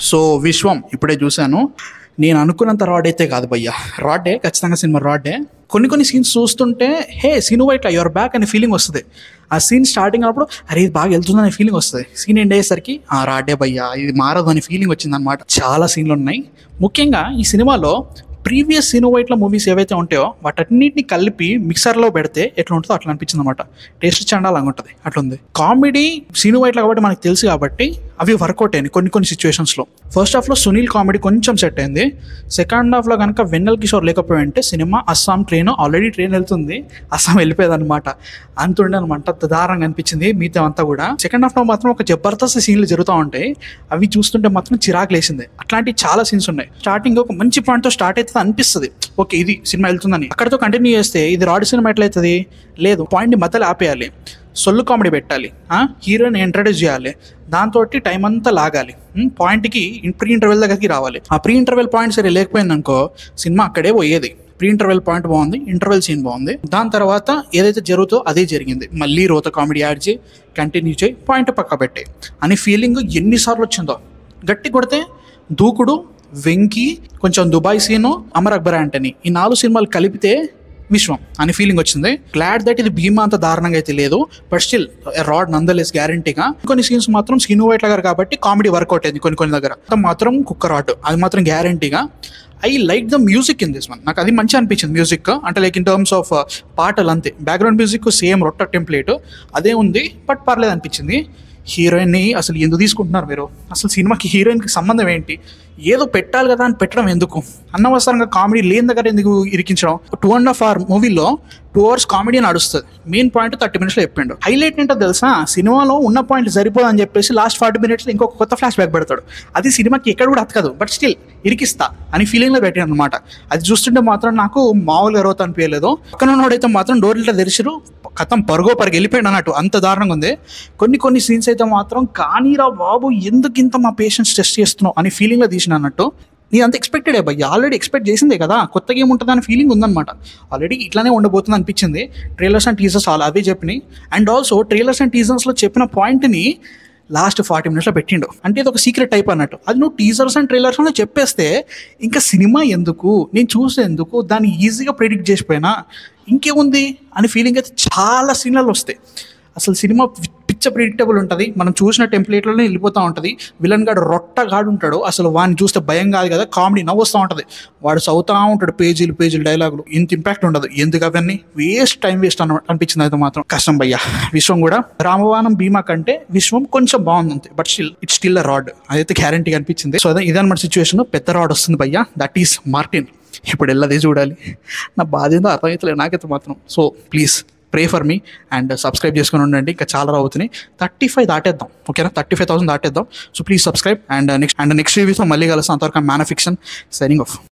So విశ్వం ఇప్పుడే చూశాను. నేను అనుకున్నంత రాడ్ అయితే కాదు భయ్యా. రాడ్డే ఖచ్చితంగా సినిమా రాడ్డే కొన్ని కొన్ని సీన్స్ చూస్తుంటే hey Seenu wait you're back అనే ఫీలింగ్ వస్తుంది. ఆ సీన్ స్టార్టింగ్ అప్పుడు అరే ఇది బాగా వెళ్తుందనే ఫీలింగ్ వస్తుంది. సీన్ ఎండ్ అయ్యేసరికి ఆ రాడ్డే భయ్యా ఇది మారదు అనే ఫీలింగ్ వచ్చింది అనమాట చాలా సీన్లు ఉన్నాయి. ముఖ్యంగా ఈ సినిమాలో ప్రీవియస్ సినిమా వైట్ల మూవీస్ ఏవైతే ఉంటాయో వాటన్నిటిని కలిపి మిక్సర్లో పెడితే ఎట్లా ఉంటుందో అట్లా అనిపించింది అనమాట టేస్ట్ చండాలంగా ఉంటుంది. అట్లుంది. కామెడీ సినిమా వైట్ల కాబట్టి మనకు తెలుసు కాబట్టి అవి వర్కౌట్ అయ్యాయి కొన్ని కొన్ని సిచ్యువేషన్స్లో ఫస్ట్ హాఫ్లో సునీల్ కామెడీ కొంచెం సెట్ అయింది. సెకండ్ హాఫ్లో కనుక Vennela Kishore లేకపోయింటే cinema Assam train already train వెళ్తుంది. అస్సాం వెళ్ళిపోయేదన్నమాట. అంతుండే అనమాట దారంగా అనిపించింది మిగతా అంతా కూడా. సెకండ్ హాఫ్లో మాత్రం ఒక జబర్దస్త్ సీన్లు జరుగుతూ ఉంటాయి. అవి చూస్తుంటే మాత్రం చిరాకు లేసింది అట్లాంటి చాలా సీన్స్ ఉన్నాయి. స్టార్టింగ్ ఒక మంచి పాయింట్తో స్టార్ట్ అవుతుంది అనిపిస్తుంది. ఓకే ఇది సినిమా వెళ్తుందని. అక్కడతో కంటిన్యూ చేస్తే ఇది రాడ్ సినిమా ఎట్లయితుంది? లేదు పాయింట్ని మధ్యలో ఆపేయాలి. సొల్లు కామెడీ పెట్టాలి. హీరోయిన్ ఇంట్రడ్యూస్ చేయాలి. దాంతో టైం అంతా లాగాలి. పాయింట్కి ప్రీ ఇంటర్వెల్ దగ్గరికి రావాలి. ఆ ప్రీ ఇంటర్వెల్ పాయింట్ సరే లేకపోయిందనుకో సినిమా అక్కడే పోయేది. ప్రీ ఇంటర్వెల్ పాయింట్ బాగుంది ఇంటర్వెల్ సీన్ బాగుంది. దాని తర్వాత ఏదైతే జరుగుతో అదే జరిగింది. మళ్ళీ రోత కామెడీ యాడ్ చేయి కంటిన్యూ చేయి పాయింట్ పక్క పెట్టే అని ఫీలింగ్ ఎన్నిసార్లు వచ్చిందో. గట్టి కొడితే దూకుడు వెంకీ కొంచెం దుబాయ్ సీను అమర్ అక్బర్ యాంటనీ ఈ నాలుగు సినిమాలు కలిపితే విశ్వం అని ఫీలింగ్ వచ్చింది. గ్లాడ్ దట్ ఇది భీమా అంత దారుణంగా అయితే లేదు. బట్ స్టిల్ రాడ్ నందలేస్ గ్యారంటీగా కొన్ని సీన్స్ మాత్రం స్కిన్ వైట్ గారు కాబట్టి కామెడీ వర్కౌట్ అయింది కొన్ని కొన్ని దగ్గర. అంత మాత్రం కుక్క రాడ్ అది మాత్రం గ్యారంటీగా I like the music in this one నాకు అది మంచి అనిపించింది మ్యూజిక్ అంటే లైక్ ఇన్ టర్మ్స్ ఆఫ్ పాటలు అంతే. బ్యాక్గ్రౌండ్ మ్యూజిక్ సేమ్ రొట్ట టెంప్లేట్ అదే ఉంది బట్ పర్లేదు అనిపించింది. హీరోయిన్ని అసలు ఎందుకు తీసుకుంటున్నారు మీరు? అసలు సినిమాకి హీరోయిన్కి సంబంధం ఏంటి? ఏదో పెట్టాలి కదా అని పెట్టడం ఎందుకు? అనవసరంగా కామెడీ లేని దగ్గర ఎందుకు ఇరికించడం? టూ అండ్ హాఫ్ అవర్ మూవీలో టూ అవర్స్ కామెడీ నడుస్తుంది. మెయిన్ పాయింట్ థర్టీ మినిట్స్లో చెప్పిండు. హైలైట్ ఏంటో తెలుసా? సినిమాలో ఉన్న పాయింట్ సరిపోదని చెప్పేసి లాస్ట్ ఫార్టీ మినిట్స్లో ఇంకొక కొత్త ఫ్లాష్ బ్యాక్ పెడతాడు. అది సినిమాకి ఎక్కడ కూడా అతకదు. బట్ స్టిల్ ఇరికిస్తా అని ఫీలింగ్లో పెట్టాను అనమాట అది చూస్తుంటే మాత్రం నాకు మామూలుగా రోత అనిపించలేదు. పక్కన ఉన్నోడైతే మాత్రం డోర్లతో తెరిచిరు కథం పరుగో పరుగు వెళ్ళిపోయాడు అన్నట్టు. అంత దారుణంగా ఉంది. కొన్ని కొన్ని సీన్స్ అయితే మాత్రం కానీరా బాబు ఎందుకు ఇంత మా పేషెంట్స్ టెస్ట్ చేస్తున్నావు? అని ఫీలింగ్లో తీసిన అన్నట్టు. నేను అంత ఎక్స్పెక్టెడ్ అబ్బాయి ఆల్రెడీ ఎక్స్పెక్ట్ చేసిందే కదా. కొత్తగా ఏముంటుంది అనే ఫీలింగ్ ఉందన్నమాట. ఆల్రెడీ ఇట్లానే ఉండబోతుంది అనిపించింది. ట్రైలర్స్ అండ్ టీజర్స్ అలా అవే చెప్పినాయి. అండ్ ఆల్సో ట్రైలర్స్ అండ్ టీజర్స్లో చెప్పిన పాయింట్ని లాస్ట్ ఫార్టీ మినిట్స్లో పెట్టిండు. అంటే ఇది ఒక సీక్రెట్ టైప్ అన్నట్టు. అది నువ్వు టీజర్స్ అండ్ ట్రైలర్స్ అని చెప్పేస్తే ఇంకా సినిమా ఎందుకు? నేను చూసే ఎందుకు? దాన్ని ఈజీగా ప్రిడిక్ట్ చేసిపోయినా ఇంకేముంది? అనే ఫీలింగ్ అయితే చాలా సీన్లలో వస్తాయి. అసలు సినిమా పిచ్చ ప్రిడిక్టబుల్ ఉంటుంది. మనం చూసిన టెంప్లెట్లోనే వెళ్ళిపోతూ ఉంటుంది. విలన్ గాడు రొట్టగాడు ఉంటాడు. అసలు వాడిని చూస్తే భయం కాదు కదా కామెడీ నవ్వుస్తూ ఉంటుంది. వాడు చదువుతూ ఉంటాడు పేజీలు పేజీలు డైలాగులు ఇంత ఇంపాక్ట్ ఉండదు. ఎందుకు అవన్నీ? వేస్ట్ టైం వేస్ట్ అన్న అనిపించింది అయితే మాత్రం. కష్టం భయ్య. విశ్వం కూడా రామవానం భీమా కంటే విశ్వం కొంచెం బాగుంది అంతే but still it still a rod అదైతే గ్యారంటీ అనిపించింది. సో అదే ఇదన్నమాట సిచ్యువేషన్ పెద్ద రాడ్ వస్తుంది భయ్య. దట్ ఈస్ మార్టిన్ ఇప్పుడు వెళ్ళదే చూడాలి. నా బాధ ఏందో అర్థమవుతలేదు నాకైతే మాత్రం. So please pray for me and subscribe చేసుకుని ఉండండి. ఇంకా చాలా అవుతున్నాయి థర్టీ ఫైవ్ దాటేద్దాం. ఓకేనా thirty five thousand దాటేద్దాం. So please subscribe and next and next రివ్యూస్లో మళ్ళీ కలుస్తాం. అంతవరకు మ్యానుఫిక్షన్ సైనింగ్ ఆఫ్